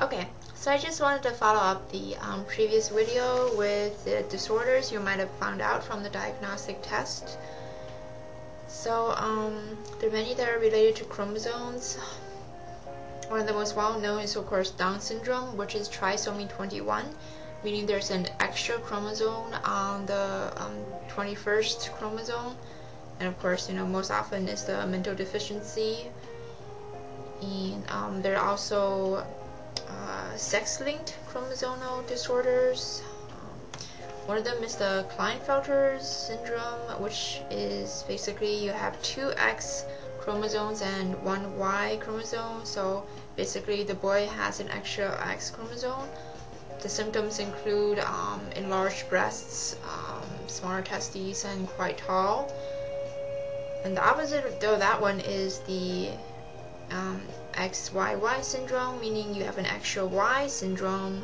Okay, so I just wanted to follow up the um, previous video with the disorders you might have found out from the diagnostic test. So um, there are many that are related to chromosomes. One of the most well known is of course Down syndrome, which is trisomy 21, meaning there's an extra chromosome on the um, 21st chromosome. And of course, you know, most often is the mental deficiency. And um, there are also uh, sex-linked chromosomal disorders. Um, one of them is the Klinefelter syndrome, which is basically you have two X chromosomes and one Y chromosome. So basically, the boy has an extra X chromosome. The symptoms include um, enlarged breasts, um, smaller testes, and quite tall. And the opposite, though, that one is the um, XYY syndrome, meaning you have an extra Y syndrome,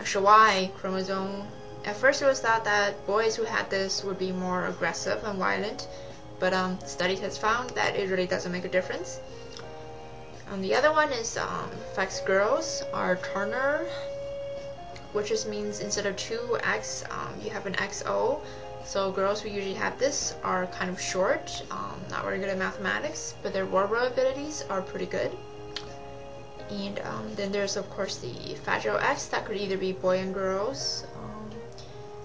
extra Y chromosome. At first, it was thought that boys who had this would be more aggressive and violent, but um, studies has found that it really doesn't make a difference. Um, the other one is um, girls, are Turner, which just means instead of two X, um, you have an XO. So girls who usually have this are kind of short, um, not very good at mathematics, but their verbal abilities are pretty good. And um, then there's of course the fragile X that could either be boy and girls. Um,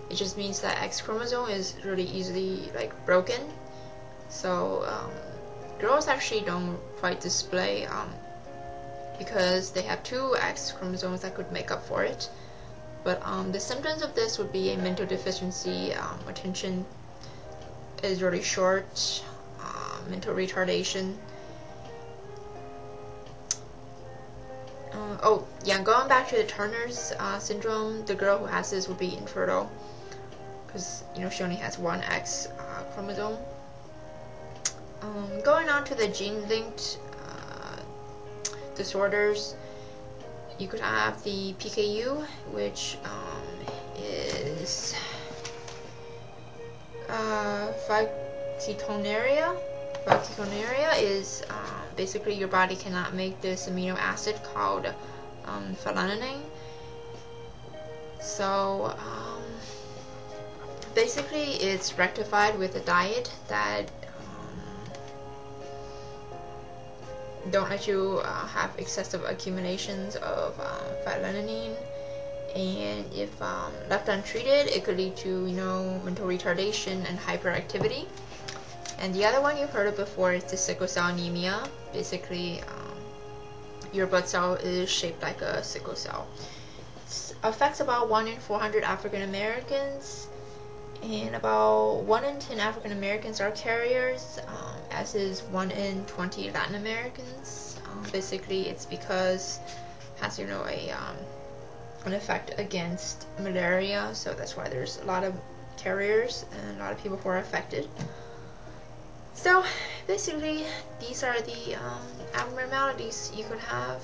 it just means that X chromosome is really easily like broken. So um, girls actually don't quite display um, because they have two X chromosomes that could make up for it. But um, the symptoms of this would be a mental deficiency, um, attention is really short, uh, mental retardation. Uh, oh, yeah, going back to the Turner's uh, syndrome, the girl who has this would be infertile because, you know, she only has one X uh, chromosome. Um, going on to the gene-linked uh, disorders, you could have the PKU, which um, is uh. Phenylketonuria is um, basically your body cannot make this amino acid called um, phenylalanine. So um, basically, it's rectified with a diet that don't let you uh, have excessive accumulations of um, and if um, left untreated it could lead to you know mental retardation and hyperactivity. And the other one you've heard of before is the sickle cell anemia. Basically um, your blood cell is shaped like a sickle cell. It affects about 1 in 400 African Americans and about 1 in 10 African Americans are carriers, um, as is 1 in 20 Latin Americans. Um, basically, it's because it has, you know, a, um, an effect against malaria, so that's why there's a lot of carriers and a lot of people who are affected. So, basically, these are the um, abnormalities you could have